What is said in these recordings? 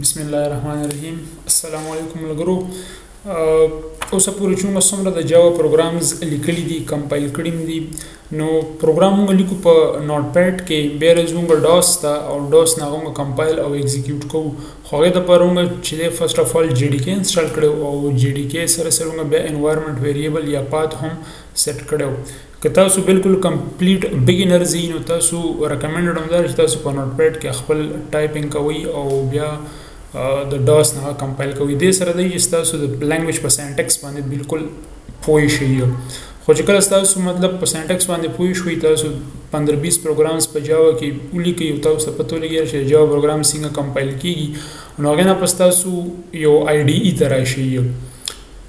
بسم الله الرحمن الرحیم السلام علیکم ملګرو اوس پورې چې موږ څومره د جاوا پروګرامز لیکلي دي کمپایل کړي دي نو پروګرام موږ لیکو په نوټ پیډ کې بیا راځو موږ ډاس ته او ډاس نه موږ کمپایل او ایگزیکیوټ کوو خو هغه د پاره موږ چې فرست اف ال جی ډي کې انسټال کړو او جی ډي کې سره سره موږ بیا انوایرنمنت ویریبل یا پات هم سیټ کړو که تاسو بالکل کمپلیټ بګینرز یی نو تاسو ریکمندډ هم ده چې تاسو په نوټ پیډ کې خپل ټایپینګ کوئ او بیا د ډاس نه کمپایل کوئ دې سره دی چې تاسو د لانګویج په سینټیکس باندې بالکل پوه شئ خو چې کله تاسو مطلب په سینټیکس باندې پوه شئ تاسو 15 20 پروګرامز په جاوا کې ولیکئ او تاسو ته پته لګی چې جاوا پروګرام څنګه کمپایل کیږي نو هغه نه پس تاسو یو آی ډی ای تراشئ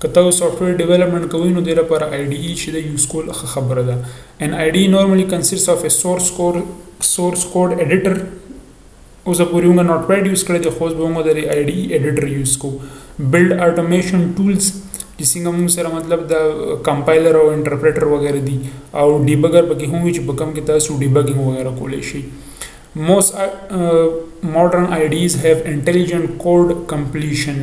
که تاسو سافټویر ډیولپمنټ کوی نو دی لپاره آی ډی ای چی دی یوز کول ښه خبره ده ان آی ډی ای نورملی کنسیسټس اف ای سورس کور سورس کوډ ایډیټر اوس پوری موږ نوټ پیډ یوز کړی دی خو اوس به موږ د آی ډی ای ایډیټر یوز کو بلډ اټومیشن ټولز چې څنګه موږ سره مطلب د کمپایلر او انټرپریټر وغیرہ دي او ډیبګر پکې هم وي چې په کم کې تاسو ډیبګینګ وغیرہ کولای شئ موس ماډرن آی ډیز هیو انټیلیجنت کوډ کمپلیشن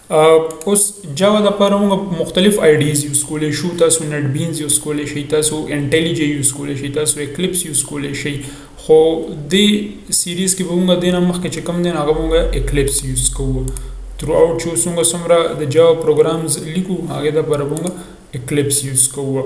اوس جاوا د لپاره موږ مختلف آیډیز یوز کولی شو تاسو نټ بینز یوز کولی شئ تاسو انټیلیجې یوز کولی شئ تاسو اکلیپس یوز کولی شئ خو دې سیریز کې به موږ دې نه مخکې چې کوم دی هغه موږ اکلیپس یوز کوو ترو اوټ چې اوس موږ څومره د جاوا پروګرامز لیکو هغې دپاره به موږ اکلیپس یوز کوو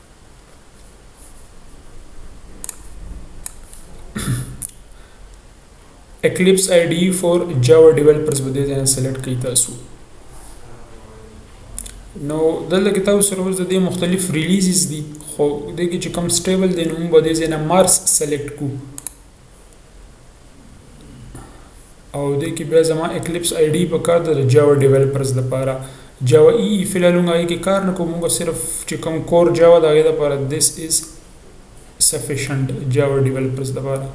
ایکلیپس آی ډی فور جاوا ډیولپرز به دې ځای سلیکټ کړئ تاسو نو دلته کې تاسو سره اوس د دې مختلف ریلیزز دي خو د کې چې کوم سټیبل دی نو موږ به دې ځای نه مارس سلیکټ کوو او دې کې بیا زما اکلیپس آی ډی په کار ده د جاوا ډیولپرز لپاره جاوا ای ای فی الحال موږ هغې کې کار نه کوو موږ صرف چې کوم کور جاوا د هغې لپاره دیس ایز سفیشنټ جاوا ډیولپرز لپاره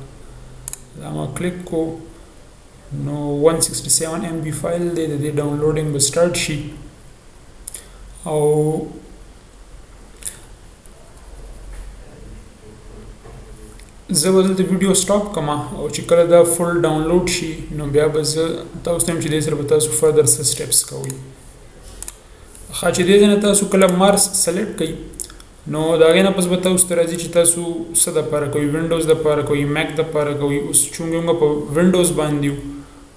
دا ما کلیک کو نو 167 ام بی فایل دی د دې ډاونلوډینګ به سټارټ شي او زه به دلته ویډیو سټاپ کوم او چې کله دا فل ډاونلوډ شي نو بیا به زه تاسو ته هم چې دې سره به تاسو فردر څه سټیپس کوئ ښه چې دې نه تاسو کله مارس سلیکټ کړئ نو دا غینه پس به تاسو ته راځي چې تاسو څه د پاره کوي وینډوز د پاره کوي مک د پاره کوي اوس چونګه موږ په وینډوز باندې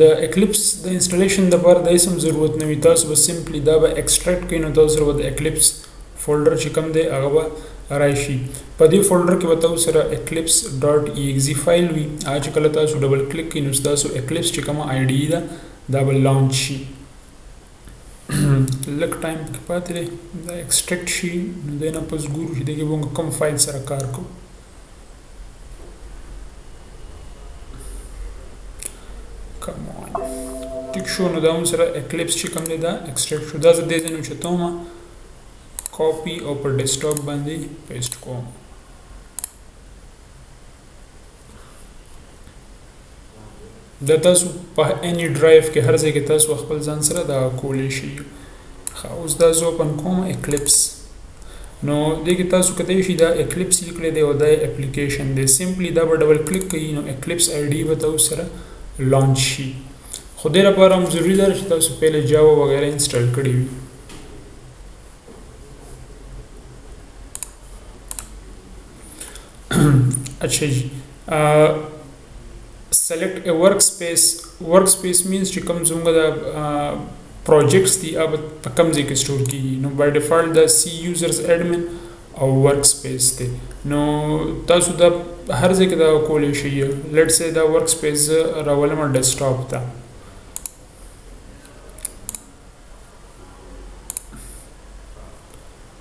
د اکلیپس د انسټالیشن لپاره د اسم ضرورت نه وي تاسو به سیمپلی دا به اکسټریکټ کړئ نو تاسو سره به د اکلیپس فولډر چې کوم دی هغه به راشي په دې فولډر کې به تاسو سره اکلیپس ډاټ ای ایکس ای فایل وي هغه چې کله تاسو ډبل کلیک کړئ نو تاسو اکلیپس چې کومه آی ډي ده دا به لانچ شي لږ ټایم پکې پاتې دی دا اکسټریکټ شي نو دی نه پس ګورو چې دغه به کوم فایل سره کار کوو ټیک شو نو دا هم سره اکلیپس چې کوم دی دا ایکسټریکټ شو دا زه دې ځای نه اوچتوم کاپي او پر ډیسکټاپ باندې پیسټ کوم دا تاسو په اني ډرایف کې هر ځای کې تاسو خپل ځان سره دا کولی شي ښه اوس دا زه اوپن کوم اکلیپس نو دې کې تاسو کته شي دا اکلیپس لیکل دی او دا اپلیکیشن دی سیمپلی دا به ډبل کلیک کوي نو اکلیپس آی ډي به تاسو سره لانچ شي خو دې لپاره هم ضروري ده چې تاسو پهله جاوا وغیره انسټال کړی وي اچھا جی سلیکټ ا ورک سپیس ورک سپیس مینز چې کوم زموږ د پروجیکټس دي هغه په کوم ځای کې سټور کیږي نو بای ډیفالت دا سی یوزرز اډمن او ورک سپیس دی نو تاسو دا هر ځای کې دا کولی شئ لیټ سه دا ورک سپیس راولم ډیسکټاپ ته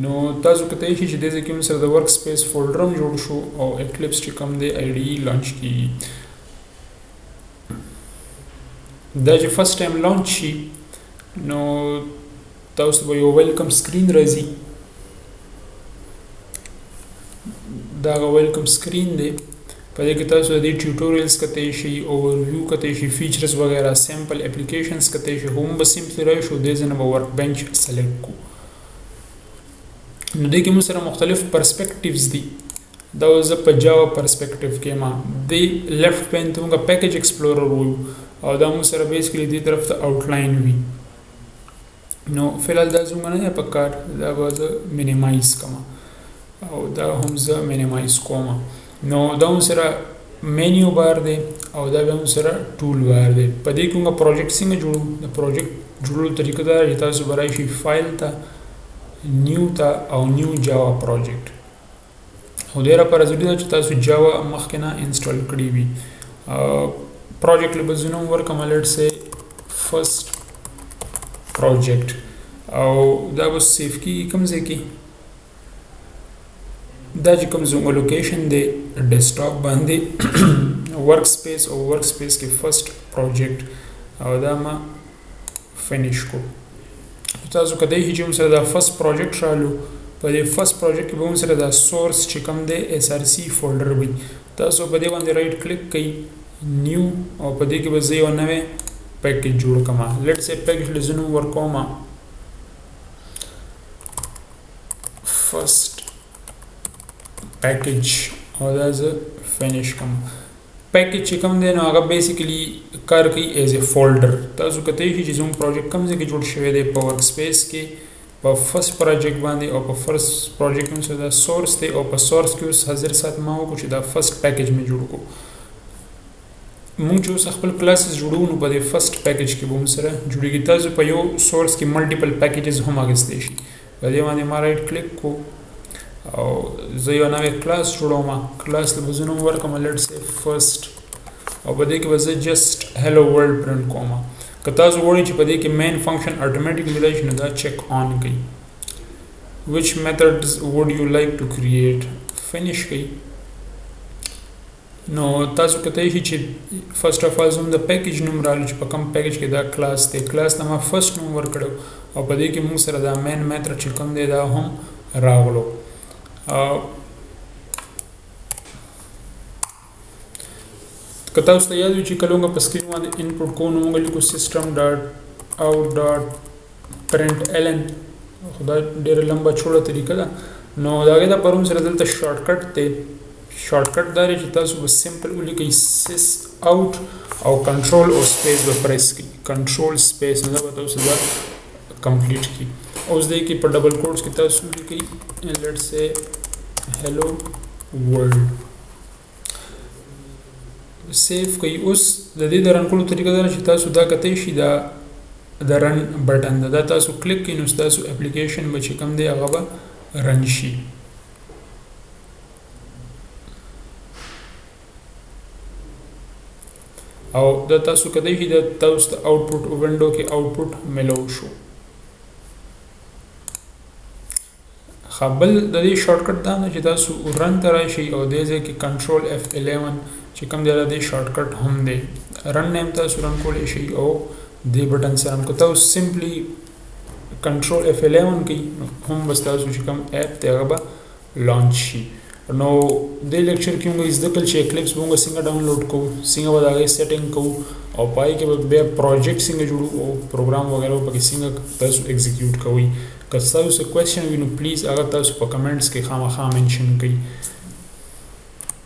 نو تاسو کتای شي چې دې ځای کې موږ سره د ورک سپیس فولډر هم جوړ شو او اکلیپس چې کوم دی آی ډي لانچ کیږي دا چې فرست ټایم لانچ شي نو تاسو به یو ویلکم سکرین راځي دا غو ویلکم سکرین دی په دې کې تاسو د ټیوټوریلز کته شي اوورویو کته شي فیچرز وغیرہ سیمپل اپلیکیشنز کته شي هم به سیمپل راشي د زنه به ورک بنچ سلیکټ کو نو دې کې موږ سره مختلف پرسپیکټیوز دي دا زه په جاوا پرسپیکټیو کې ما د لیفټ پین ته موږ پیکج ایکسپلورر وایو او دا موږ سره بیسیکلی دې طرف ته آوټلاین وي نو فعلا دا زوم نه په کار دا به زه مینیمایز کوم او دا هم زه مینیمایز کوم نو دا هم سره مینیو بار دی او دا به هم سره ټول بار دی په دې کې موږ پروجیکټ څنګه جوړو د پروجیکټ جوړولو طریقه دا چې تاسو برای شي فایل ته نیو ته او نیو جاوا پروجیکټ او دې لپاره ضروري ده چې تاسو جاوا مخکې نه انسټال کړی وي پروجیکټ له بزنو ورکه ملټ سي فرست پروجیکټ او دا به سیف کی کوم ځای کې دا چې کوم زموږ لوکیشن دی ډیسکټاپ باندې ورک سپیس او ورک سپیس کې فرست پروجیکټ او دا ما فینیش کو تاسو کده هی چې موږ سره دا فرست پروجیکټ رالو په دې فرست پروجیکټ کې به موږ سره دا سورس چې کوم دی اس ار سی فولډر وي تاسو په دې باندې رائټ کلیک کړئ نیو او په دې کې به زه یو نوې پیکج جوړ کما لیټس ا پیکج لزنو ورکوما فرست پیکج او دا زه فینیش کوم پیکج چې کوم دی نو هغه بیسیکلی کار کوي ایز ا فولډر تاسو کته شي چې زموږ پروجیکټ کوم ځای کې جوړ شوی دی په ورک سپیس کې په فرست پروجیکټ باندې او په فرست پروجیکټ کې دا سورس دی او په سورس کې اوس حاضر سات ما وکړو چې دا فرست پیکج مې جوړ کو مونږ چې اوس خپل کلاسز جوړوو نو په دې فرسټ پکیج کې به مونږ سره جوړیږي تاسو په یو سورس کې ملټیپل پکیجز هم اخیستی شي په دې باندې ما رائټ کلیک کو او زه یو نوې کلاس جوړوم کلاس ته به زه نوم ورکوم لیټ سي فرسټ او په دې کې به زه جست هلو ورلډ پرنټ کوم که تاسو غواړئ چې په دې کې مین فنکشن اتوماتیک ملای شي نو دا چیک آن کړئ which methods would you like to create finish کړئ نو تاسو کتای شي چې فرست اف ال زم د پیکج نوم رالو چې په کوم پیکج کې دا کلاس دی کلاس ته ما فرست نوم ورکړو او په دې کې موږ سره دا مین میتھډ چې کوم دی دا هم راغلو که تاسو ته یاد وي چې کله موږ په سکرین باندې انپوټ کوو نو موږ لیکو سیستم ډاټ او ډاټ پرنټ الن خدا ډېر لمبه چوړه طریقه ده نو دا غي دا پروم سره دلته شارټ کټ ته شارټ کټ دا لري چې تاسو بس سمپل ولیکئ سیس اوټ او کنټرول او سپیس به پریس کړئ کنټرول سپیس نه به تاسو دا کمپلیټ کړئ اوس دې کې په ډبل کوټس کې تاسو ولیکئ لیټس سه هلو ورلد سیف کوي اوس د دې د رن کولو طریقه دا چې تاسو دا کته شي دا د رن بټن دا تاسو کلیک کین نو تاسو اپلیکیشن به چې کوم دی هغه به رن شي او دا تاسو کته شي دا تاسو آوټپوټ وینډو کې آوټپوټ ملو شو ښه بل د دې شارټ کټ دا نه چې تاسو رن ته راشئ او دې ځای کې کنټرول F11 چې کوم دی د شارټ کټ هم دی رن نیم تاسو رن کولای شئ او دې بټن سره هم کوته سمپلی کنټرول F11 کې هم بس تاسو چې کوم اپ دی هغه به لانچ شي نو دې لیکچر کې موږ زده کړل چې اکلیپس موږ څنګه ډاونلوډ کوو څنګه به د هغې سیټینګ کوو او پای کې به بیا پروجیکټ څنګه جوړو او پروګرام وغیره به پکې څنګه تاسو ایگزیکیوټ کوئ که تاسو څه کوېسچن وي نو پلیز هغه تاسو په کمنټس کې خامخا منشن کړئ